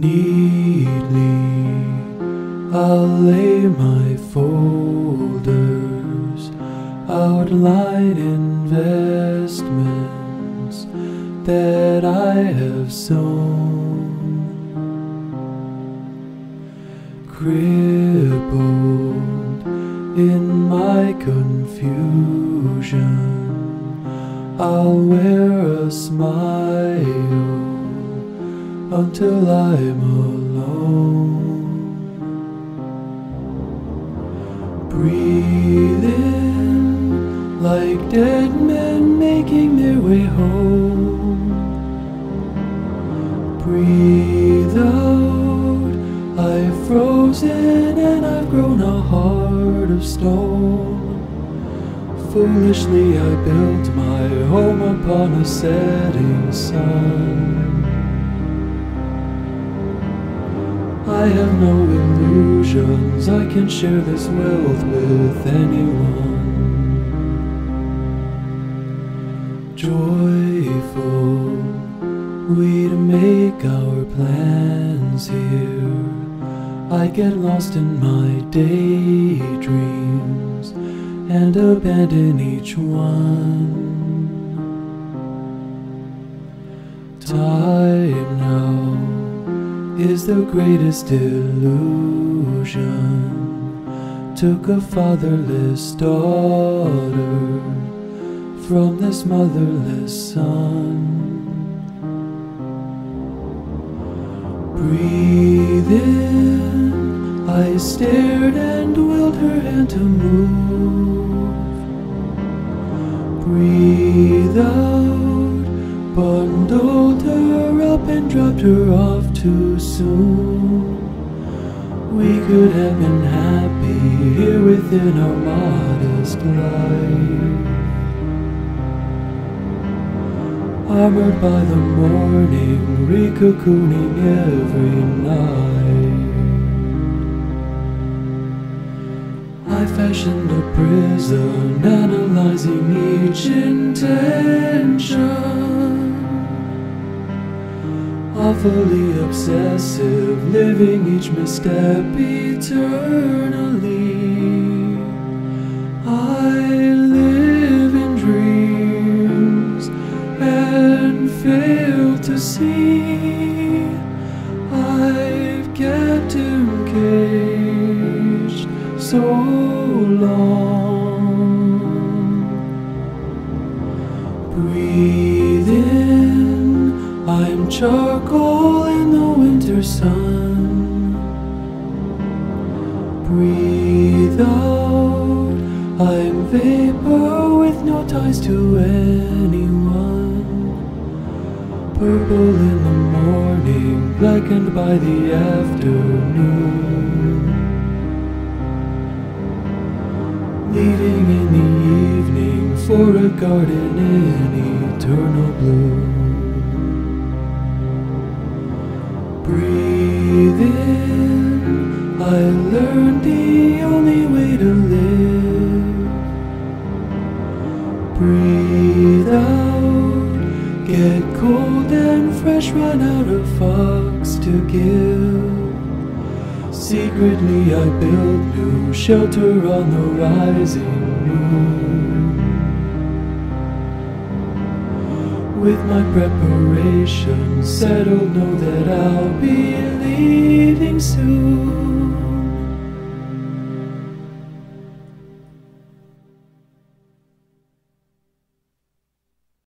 Neatly, I'll lay my folders, outline investments that I have sown. Crippled in my confusion, I'll wear a smile until I'm alone. Breathe in like dead men making their way home. Breathe out, I've frozen and I've grown a heart of stone. Foolishly, I built my home upon a setting sun. Have no illusions, I can share this wealth with anyone. Joyful, we'd make our plans here. I get lost in my daydreams and abandon each one. Time now is the greatest illusion. Took a fatherless daughter from this motherless son. Breathe in, I stared and willed her hand to move. Breathe out, bundled her and dropped her off too soon. We could have been happy here within our modest life. Armored by the morning, recocooning every night. I fashioned a prison, analyzing each intention awfully obsessive, living each misstep eternally. I live in dreams and fail to see. I've kept him caged so long. Breathe in, I'm charcoal in the winter sun. Breathe out, I'm vapor with no ties to anyone. Purple in the morning, blackened by the afternoon. Leading in the evening for a garden in eternal bloom. Breathe in, I learned the only way to live. Breathe out, get cold and fresh, run out of fox to give. Secretly, I build new shelter on the rising moon. With my preparation settled, know that I'll be leaving soon.